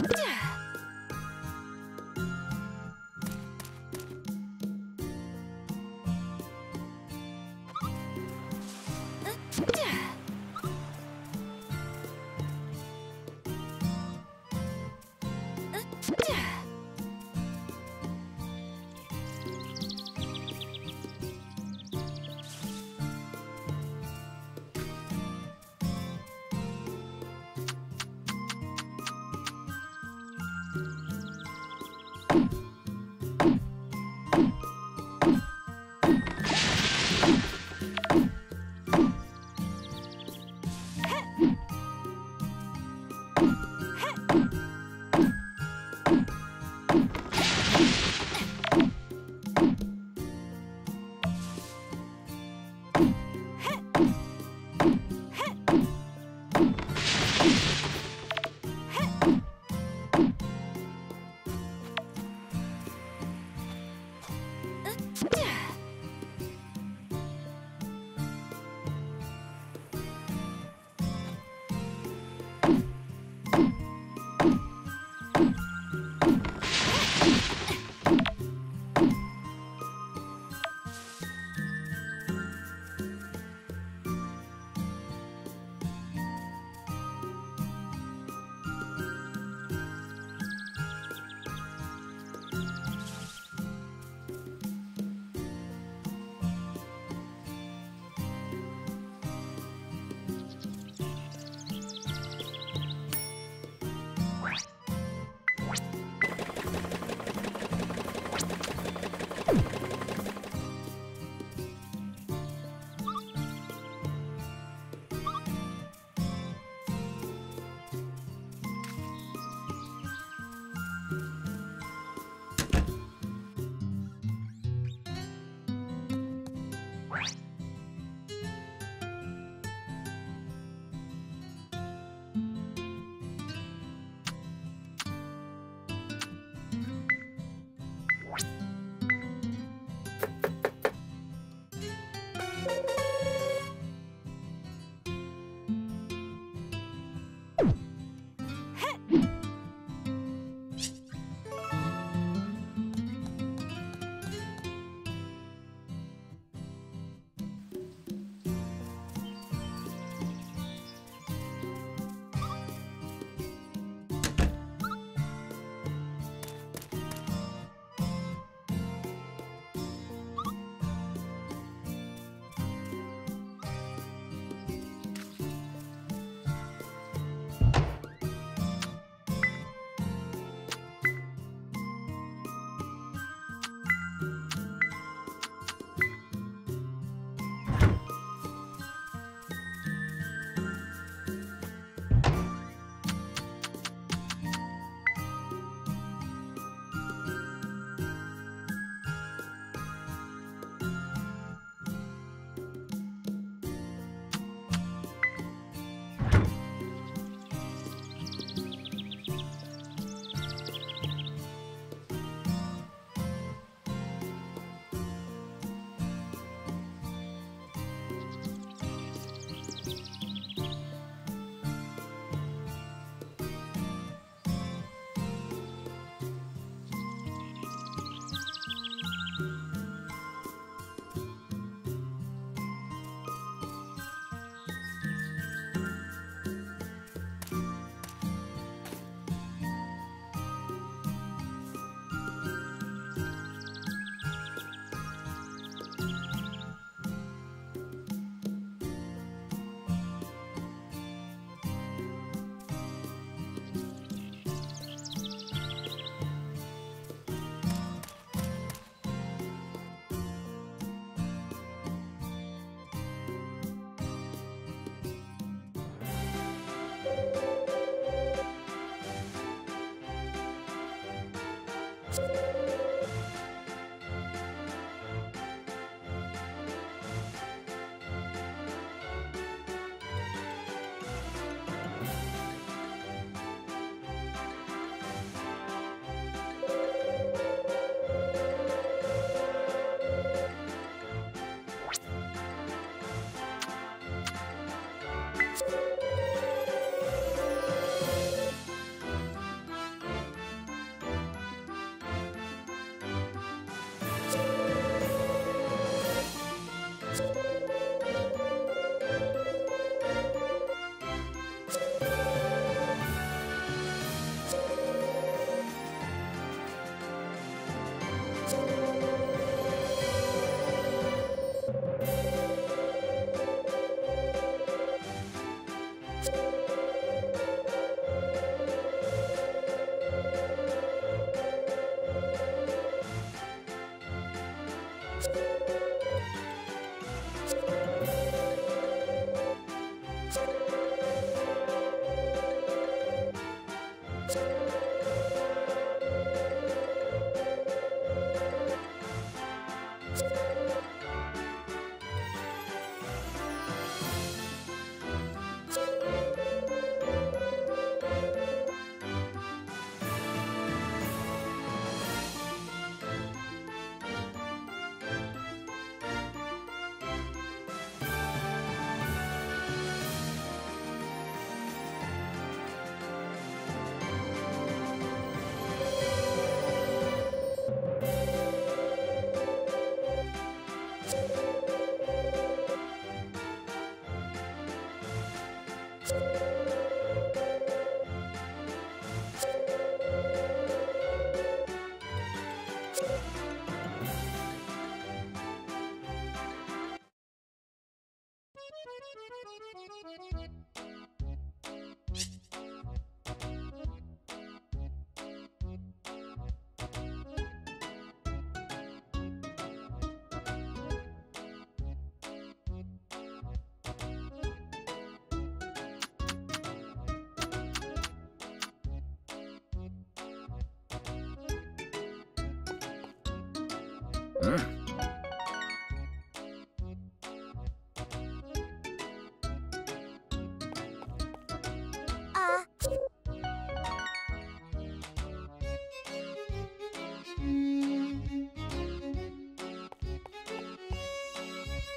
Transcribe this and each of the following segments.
Yeah.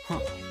Howdy.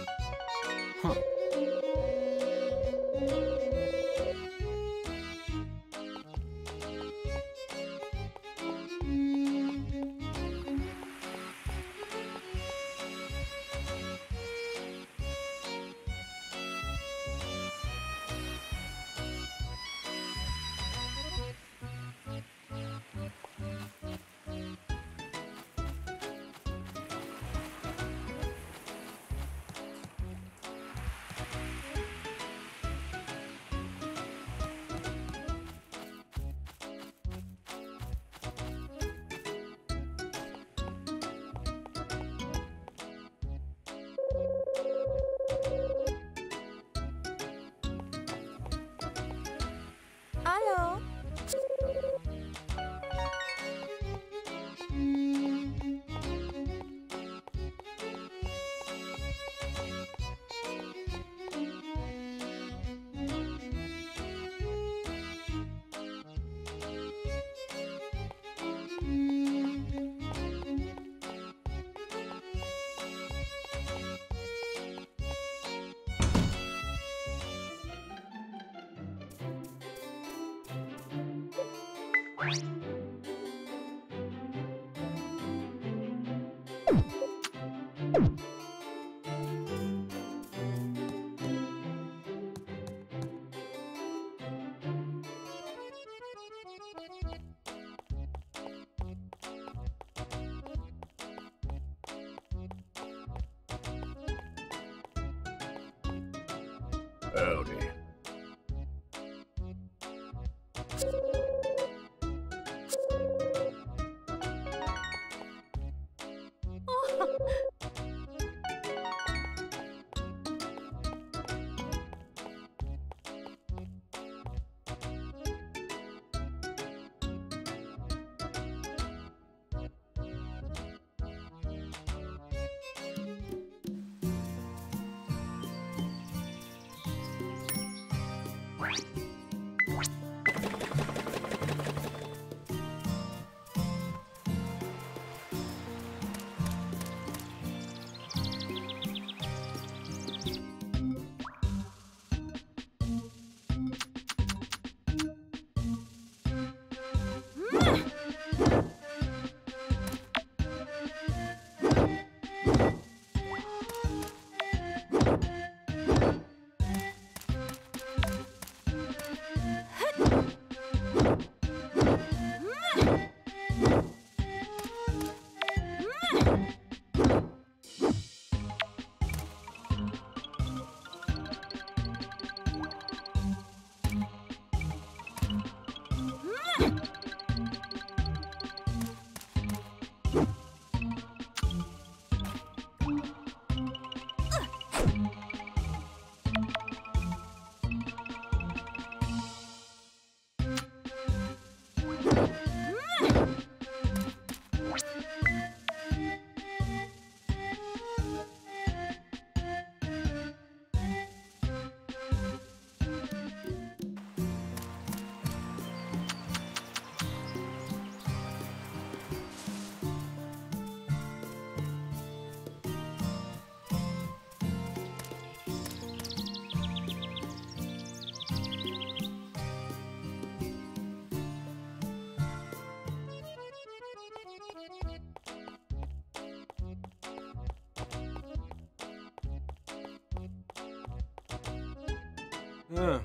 Yeah.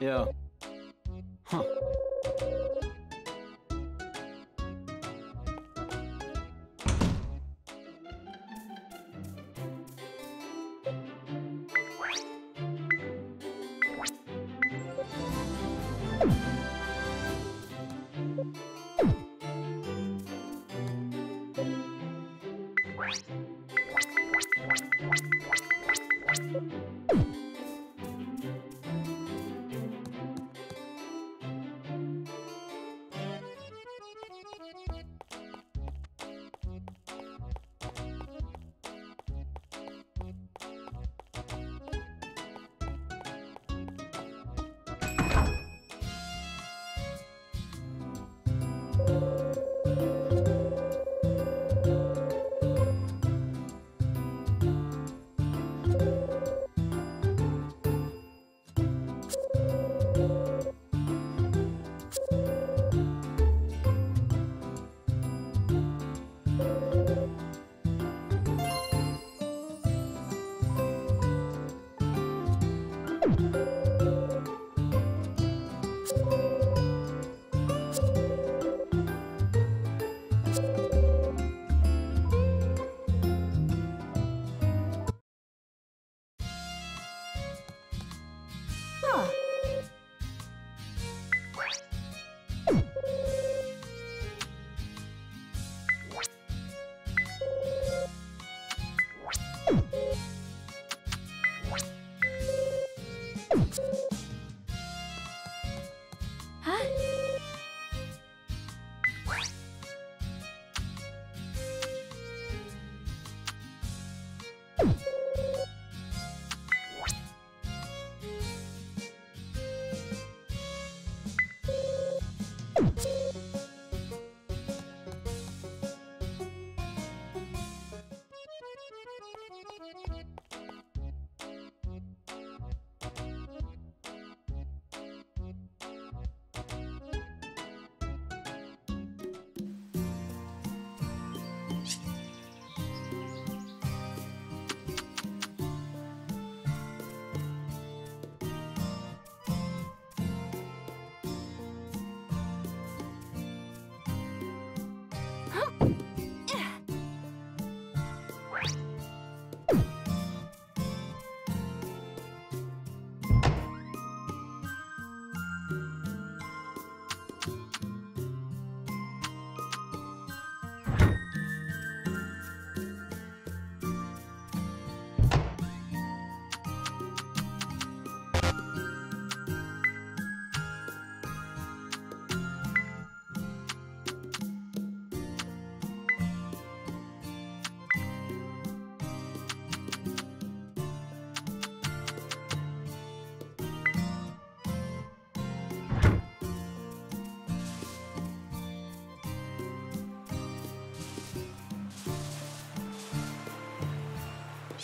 Yeah.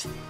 you